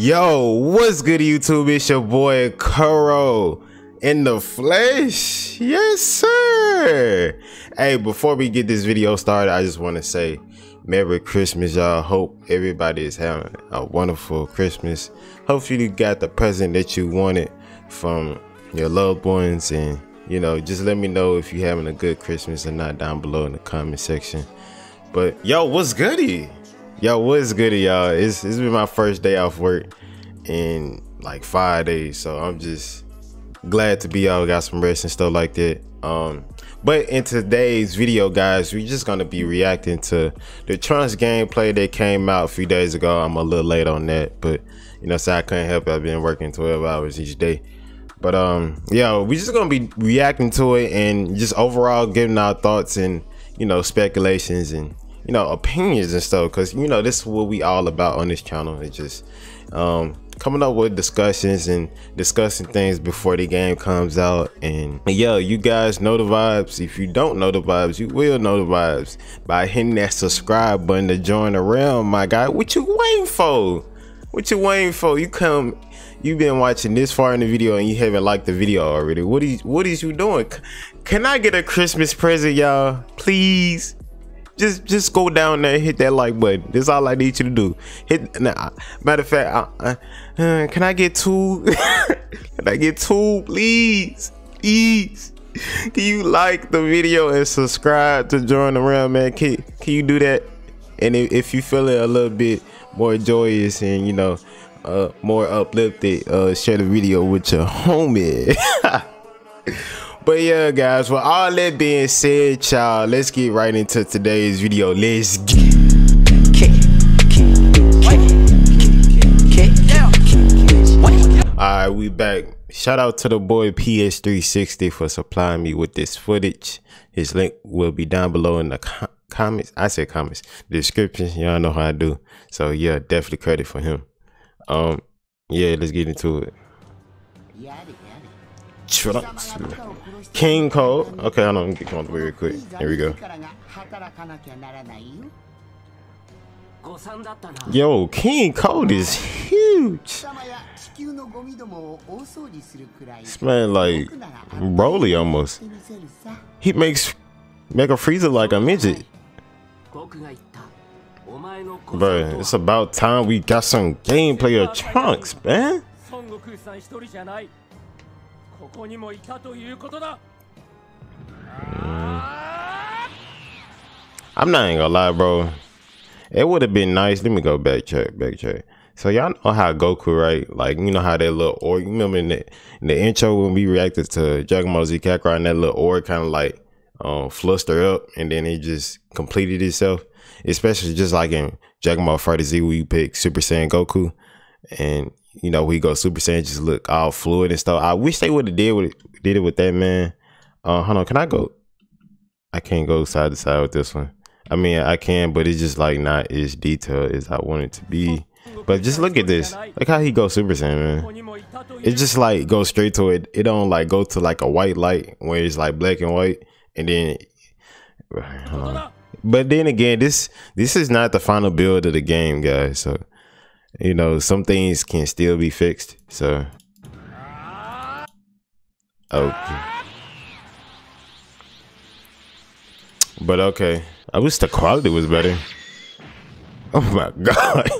Yo, what's good YouTube? It's your boy Koro in the flesh. Yes, sir. Hey, before we get this video started, I just want to say Merry Christmas, y'all. Hope everybody is having a wonderful Christmas. Hopefully you got the present that you wanted from your loved ones and you know, just let me know if you're having a good Christmas or not down below in the comment section. But yo, what's goody? Yo, what's good, y'all? It's it's been my first day off work in like five days, so I'm just glad to be out, got some rest and stuff like that. Um, but in today's video, guys, we're just gonna be reacting to the Trunks gameplay that came out a few days ago. I'm a little late on that, but you know, so I couldn't help it. I've been working 12 hours each day. But um, yeah, we're just gonna be reacting to it and just overall giving our thoughts and you know speculations and you know opinions and stuff. Cause you know this is what we all about on this channel. It's just um coming up with discussions and discussing things before the game comes out. And yeah, you guys know the vibes. If you don't know the vibes, you will know the vibes by hitting that subscribe button to join the realm, my guy. What you waiting for? What you waiting for? You come you've been watching this far in the video and you haven't liked the video already. What is what is you doing? Can I get a Christmas present, y'all? Please. Just just go down there and hit that like button. That's all I need you to do. Hit nah, matter of fact, uh, uh can I get two? can I get two, please? Please. Can you like the video and subscribe to join the realm, man? Can, can you do that? And if, if you feel it a little bit more joyous and you know uh, more uplifted, uh, share the video with your homie. but yeah, guys, with all that being said, y'all, let's get right into today's video. Let's get. Alright, we back. Shout out to the boy PS360 for supplying me with this footage. His link will be down below in the com comments. I said comments, description. Y'all know how I do. So yeah, definitely credit for him. Um, yeah, let's get into it. Trunks. King Cold. Okay, I know. I'm get comfortable real quick. Here we go. Yo, King Cold is huge. Smell like Broly almost. He makes Mecha Frieza like a midget. Bro, it's about time we got some gameplay of Trunks, man. I'm not even gonna lie, bro. It would have been nice. Let me go back check, back check. So y'all know how Goku, right? Like you know how that little orb. You remember in the, in the intro when we reacted to Dragon Ball Z Kakarot and that little orb kind of like um, fluster up, and then it just completed itself especially just like in Dragon Ball FighterZ where you pick Super Saiyan Goku and you know we go Super Saiyan just look all fluid and stuff. I wish they would have did with it, did it with that man. Uh, hold on, can I go? I can't go side to side with this one. I mean, I can, but it's just like not as detailed as I want it to be. But just look at this. Look how he goes Super Saiyan, man. It just like go straight to it. It don't like go to like a white light where it's like black and white, and then. But then again, this this is not the final build of the game, guys. So you know, some things can still be fixed. So okay. But okay. I wish the quality was better. Oh my god.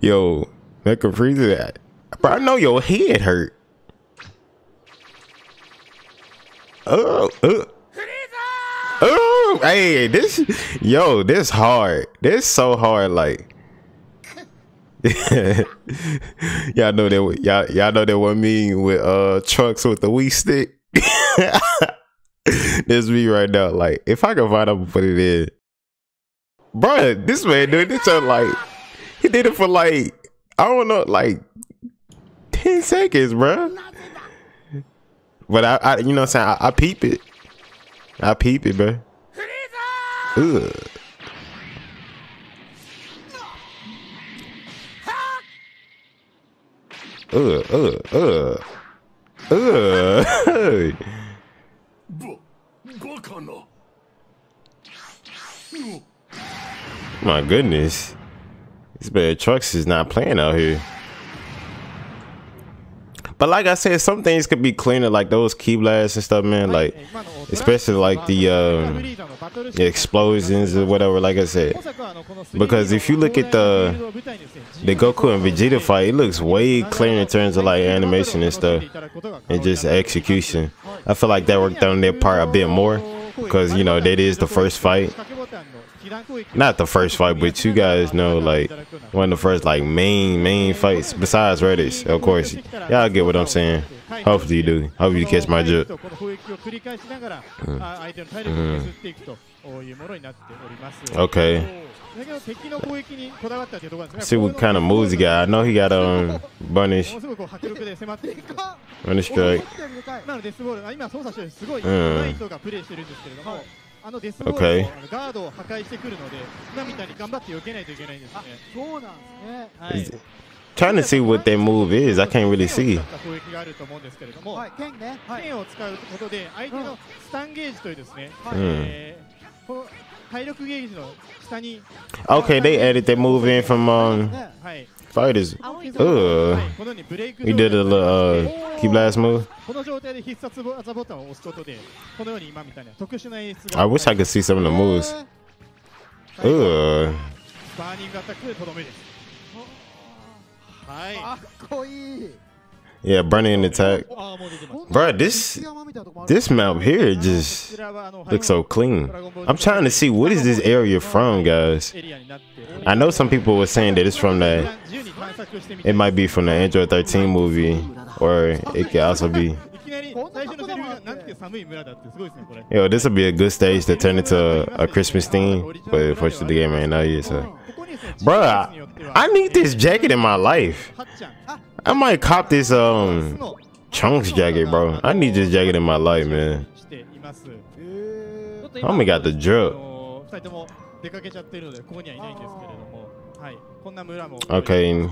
Yo, Mecha Frieza. Bro, I know your head hurt. Oh, uh. Oh, hey, this, yo, this hard. This so hard. Like, y'all know that. Y'all, y'all know that what mean with uh Trunks with the Wii stick. this me right now. Like, if I can find out and put it in, bro, this man doing this on like he did it for like I don't know, like ten seconds, bro. But I, I you know, what I'm saying I, I peep it. I peep it, bro. Ugh. Ugh, ugh, ugh. Ugh. My goodness. This bad Trunks is not playing out here. But like I said, some things could be cleaner, like those ki blasts and stuff, man. Like, especially like the, um, the explosions or whatever. Like I said, because if you look at the the Goku and Vegeta fight, it looks way cleaner in terms of like animation and stuff, and just execution. I feel like that worked on their part a bit more because you know that is the first fight not the first fight, but you guys know like one of the first like main main fights besides Raditz, of course. Y'all get what I'm saying. Hopefully you do. Hopefully you catch my drift. Okay. See what kind of moves he got. I know he got um Bunish. Bunish strike. Mm. あのデスボールのガードを破壊してくるので、今みたいに頑張って避けないといけないんですね。そうなんですね。はい。Trying to see what that move is, I can't really see. 攻撃があると思うんですけれども、はい、剣ね、はい、剣を使うことで相手のスタンゲージというですね、はいえー、この体力ゲージの下に。Okay, they added that move in from um, Fighters. Ugh. We did a little uh, ki blast move. I wish I could see some of the moves. Ah, Ugh. Yeah, burning attack. Bro, this this map here just looks so clean. I'm trying to see what is this area from, guys. I know some people were saying that it's from the it might be from the Android 13 movie, or it could also be. Yo, this would be a good stage to turn into a, a Christmas theme, but unfortunately the game ain't out yet, so. Bro, I, I need this jacket in my life. I might cop this um Trunks jacket, bro. I need this jacket in my life, man. Homie got the drip. Okay.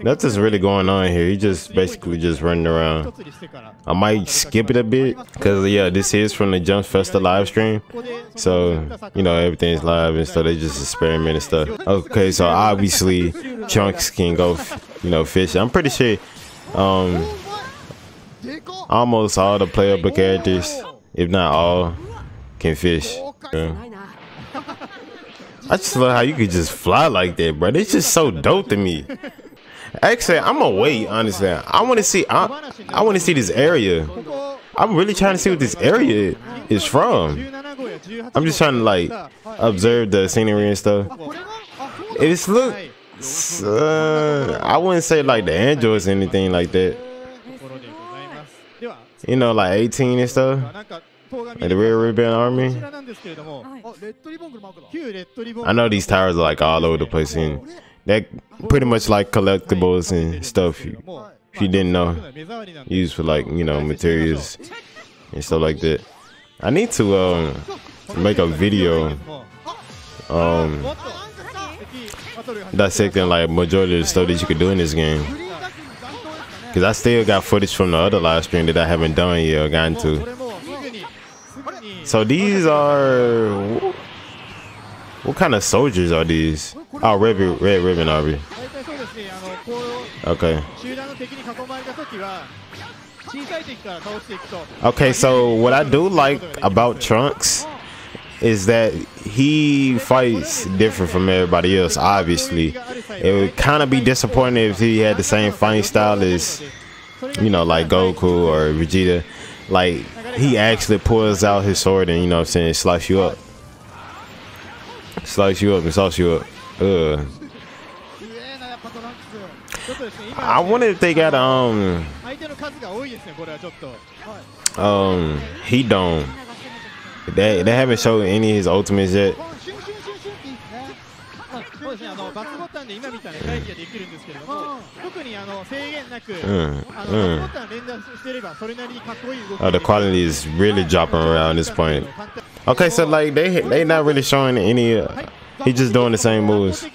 Nothing's really going on here. He just basically just running around. I might skip it a bit because yeah, this is from the Jump Festa live stream. So you know everything's live and stuff. They just experiment and stuff. Okay, so obviously Trunks can go, you know, fish. I'm pretty sure um almost all the playable characters, if not all, can fish. Yeah. I just love how you could just fly like that, bro. It's just so dope to me. Actually, I'm gonna wait. Honestly, I want to see. I, I want to see this area. I'm really trying to see what this area is from. I'm just trying to like observe the scenery and stuff. It's look. Uh, I wouldn't say like the androids or anything like that. You know, like 18 and stuff. Like the Red Ribbon Army. I know these towers are like all over the place and that pretty much like collectibles and stuff if you didn't know. Used for like you know materials and stuff like that. I need to um make a video um dissecting like majority of the stuff that you could do in this game. Because i still got footage from the other live stream that i haven't done yet or gotten to. So these are what kind of soldiers are these? Oh, red, red ribbon army. Okay. Okay, so what I do like about Trunks is that he fights different from everybody else, obviously. It would kind of be disappointing if he had the same fighting style as, you know, like Goku or Vegeta. Like, he actually pulls out his sword and, you know what I'm saying, slice you up. Slice you up and sauce you up. I wonder if they got um um he don't. They they haven't showed any of his ultimates yet. そうですね、あのバツボタンで今みたいな回避ができるんですけれども、特にあの制限なく、あのバツボタン連打してればそれなりにかっこいい動き。Oh, the quality is really dropping around this point. Okay, so like they they not really showing any. Uh, he just doing the same moves.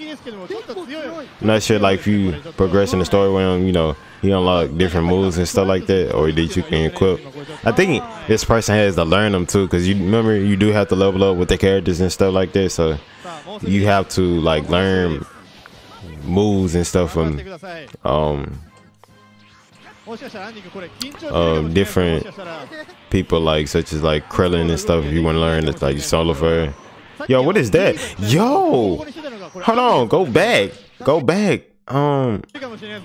Not sure like if you progress in the story with him, you know, he unlock different moves and stuff like that, or that you can equip. I think this person has to learn them too, because you remember you do have to level up with the characters and stuff like that. So you have to like learn moves and stuff from um um different people like such as like Krillin and stuff. If you want to learn it's like Solifer. Yo, what is that? Yo, hold on, go back, go back. Um,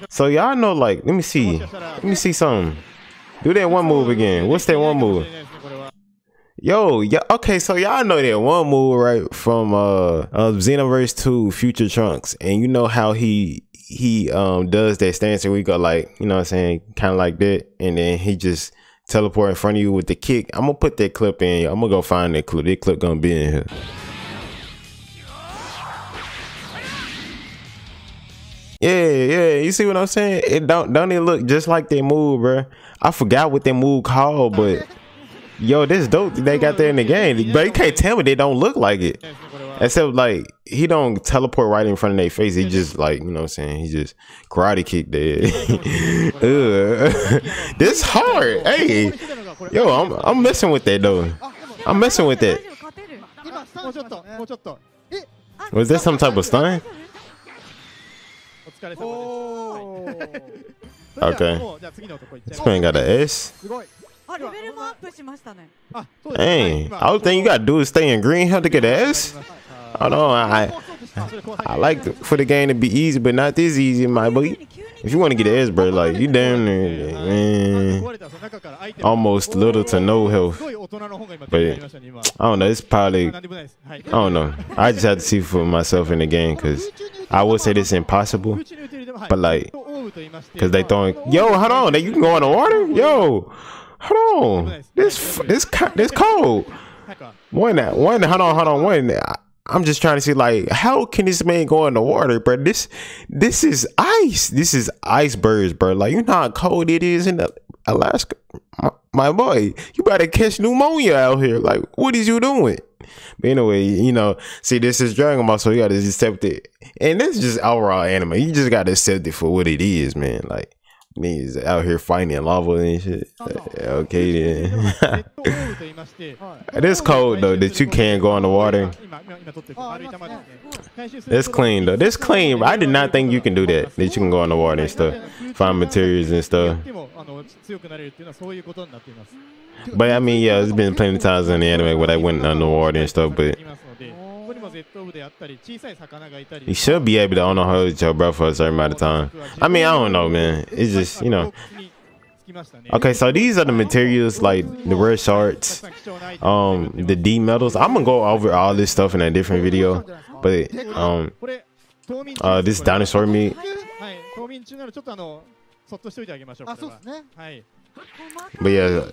so y'all know like, let me see, let me see something. Do that one move again. What's that one move? Yo, yeah, okay, so y'all know that one move right from uh, uh Xenoverse 2 Future Trunks, and you know how he he um does that stance and we go like, you know what I'm saying, kinda like that, and then he just teleport in front of you with the kick. I'm gonna put that clip in. I'm gonna go find that clip. That clip gonna be in here. Yeah, yeah. You see what I'm saying? It don't don't it look just like that move, bro? I forgot what that move called, but yo, this dope they got there in the game. But you can't tell me they don't look like it. Except like he don't teleport right in front of their face. He just like you know what I'm saying. He just karate kick there. this hard. Hey, yo, I'm I'm messing with that though. I'm messing with that. Was that some type of stun? Okay. This man got an S. Dang, all thing you gotta do is stay in green hell to get an S. I know I I like for the game to be easy, but not this easy, my boy. If you want to get ass, bro, like you damn near, man, almost little to no health. But I don't know. It's probably I don't know. I just have to see for myself in the game because I would say this is impossible, but like because they throwing yo, hold on, you can go in the water, yo. Hold on, this this this cold. One, that one, hold on, hold on, one. I'm just trying to see like how can this man go in the water, bro? This this is ice. This is icebergs, bro. Like you know how cold it is in Alaska, my, my boy. You better catch pneumonia out here. Like what is you doing? But anyway, you know, see this is Dragon Ball, so you gotta accept it. And this is just overall anime. You just gotta accept it for what it is, man. Like niggas out here fighting lava and shit. Okay then. it is cold though that you can't go in the water. It's clean though. This clean. I did not think you can do that. That you can go in the water and stuff. Find materials and stuff. But I mean, yeah, it's been plenty of times in the anime where I went underwater and stuff, but you should be able to own a hold your breath for a certain amount of time. I mean, I don't know, man. It's just, you know. Okay, so these are the materials like the rare shards, um, the D Medals. I'm gonna go over all this stuff in a different video, but um, uh, this dinosaur meat. But yeah,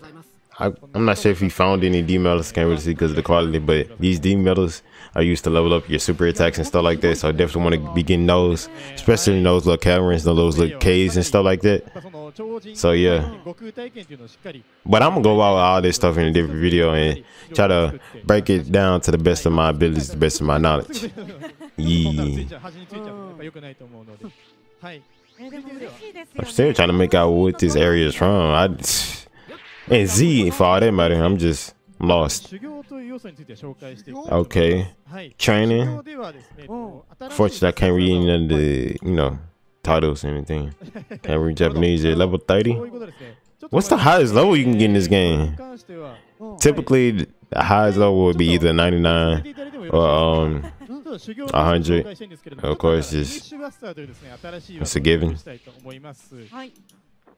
I, am not sure if you found any D Medals. Can't really see because of the quality, but these D Medals are used to level up your super attacks and stuff like that. So I definitely want to be getting those, especially those little caverns, those little caves and stuff like that. So yeah, but I'm gonna go over all this stuff in a different video and try to break it down to the best of my abilities, the best of my knowledge. Yeah. I'm still trying to make out what this area is from. I and Z for all that matter. I'm just lost. Okay. Training. Fortunately, I can't read any of the, you know, titles or anything. Can't read Japanese at level 30. What's the highest level you can get in this game? Typically, the highest level would be either 99 or um 100. Of course, just it's a given.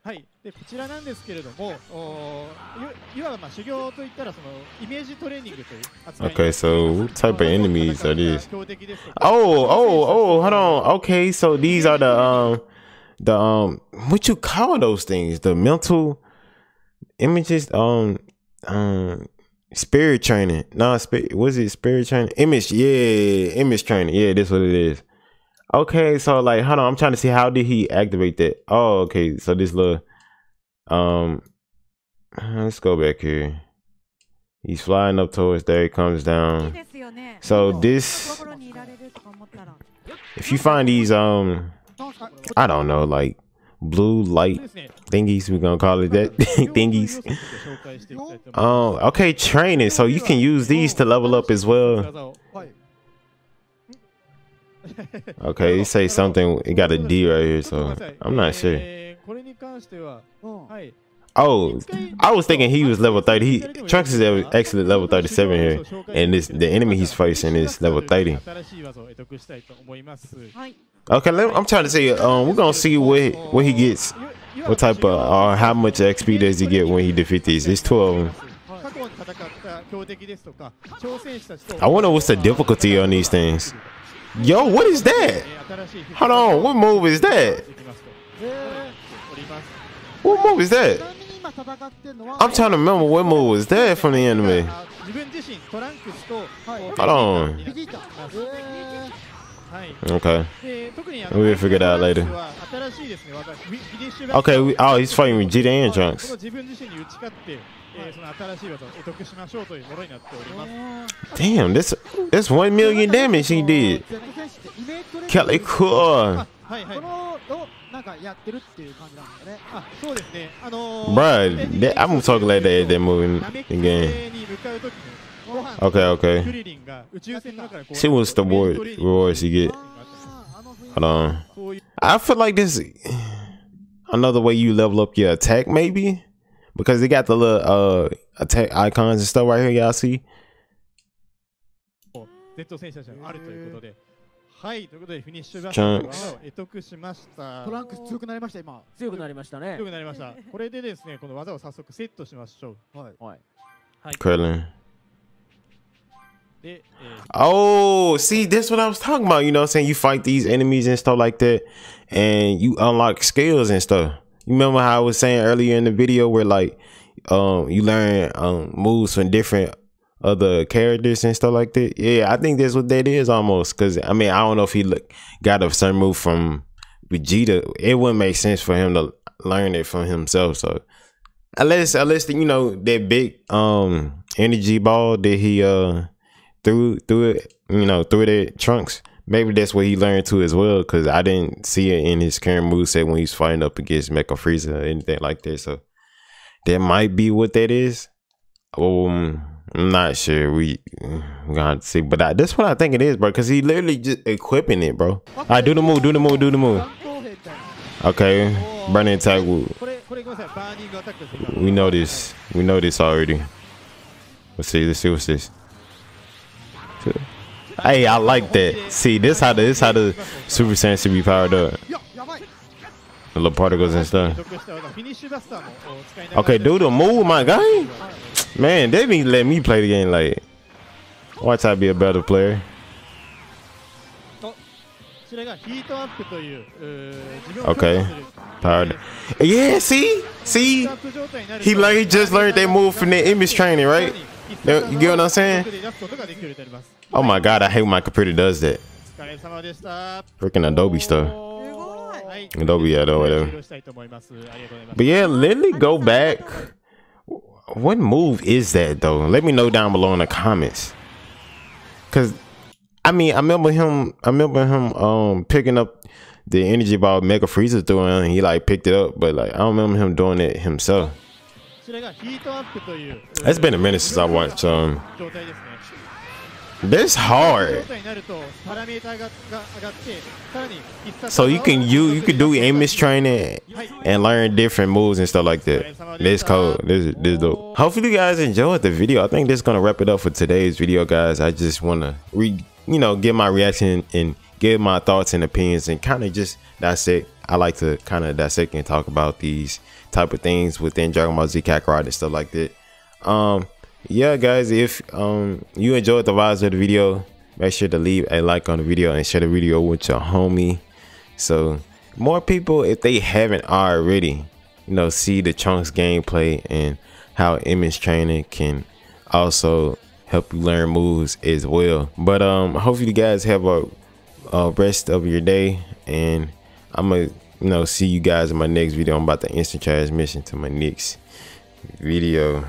はい、でこちらなんですけれども、おいわばまあ修行といったらそのイメージトレーニングという扱い Okay, so what type of enemies are these? Oh, oh, oh, hold on. Okay, so these are the um the um what you call those things? The mental images um um spirit training. No, spirit was it spirit training? Image, yeah, image training. Yeah, that's what it is. Okay, so like, hold on, I'm trying to see how did he activate that? Oh, okay, so this little, um, let's go back here. He's flying up towards there. He comes down. So this, if you find these, um, I don't know, like blue light thingies we're gonna call it that thingies. Oh, okay training so you can use these to level up as well. Okay you say something it got a d right here so i'm not sure. Oh i was thinking he was level 30 he trunks is actually level 37 here and this the enemy he's facing is level 30 Okay, me, I'm trying to say, um, we're gonna see what what he gets, what type of or uh, how much XP does he get when he defeats these. It's 12. I wonder what's the difficulty on these things. Yo, what is that? Hold on, what move is that? What move is that? I'm trying to remember what move was that from the enemy. Hold on. Okay. We'll figure that out later. Okay, we, oh, he's fighting with Jida and Trunks. Damn, this this one million damage he did. Kelly cool. Bruh, I'm talking like that at that movie again. Okay, okay. She was the boy. Voice you get. Hold on. I feel like this another way you level up your attack, maybe, because they got the little uh attack icons and stuff right here. Y'all see. Trunks. Oh, see, that's what I was talking about. You know I'm saying? You fight these enemies and stuff like that, and you unlock skills and stuff. You remember how I was saying earlier in the video where like um you learn um moves from different other characters and stuff like that. Yeah, I think that's what that is almost. Cause I mean I don't know if he look, got a certain move from Vegeta. It wouldn't make sense for him to learn it from himself. So unless unless you know that big um energy ball that he uh through through it, you know, through their trunks. Maybe that's what he learned too as well, because I didn't see it in his current moveset when he's fighting up against Mecha Frieza or anything like that. So that might be what that is. Um, I'm not sure. We, we gotta see, but I, that's what I think it is, bro. Cause he literally just equipping it, bro. I do the move, do the move, do the move. Okay, burning attack. We know this. We know this already. Let's see. Let's see what's this. Hey, I like that. See, this how the this how the Super Saiyan should be powered up. The little particles and stuff. Okay, do the move, my guy. Man, they be let me play the game like. Watch I be a better player. Okay. Powered. Yeah, see? See? He like he just learned that move from the image training, right? You get what I'm saying? Oh my god, I hate when my computer does that. Freaking Adobe stuff. Adobe at or whatever. But yeah, literally go back. What move is that though? Let me know down below in the comments. Cause I mean, I remember him. I remember him um picking up the energy ball Mecha Frieza threw, and he like picked it up. But like, I don't remember him doing it himself. It's been a minute since I watched um this hard. So you can you you can do aimless training and learn different moves and stuff like that. This code, this this dope. Hopefully you guys enjoyed the video. I think this gonna wrap it up for today's video, guys. I just wanna re you know get my reaction and give my thoughts and opinions and kind of just dissect. I like to kind of dissect and talk about these type of things within Dragon Ball Z Kakarot and stuff like that. Um, yeah, guys, if um you enjoyed the vibes of the video, make sure to leave a like on the video and share the video with your homie. So more people, if they haven't already, you know, see the Trunks gameplay and how image training can also help you learn moves as well. But um, hopefully you guys have a, a rest of your day, and I'm gonna you know see you guys in my next video. I'm about to instant transmission to my next video.